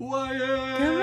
Wyatt!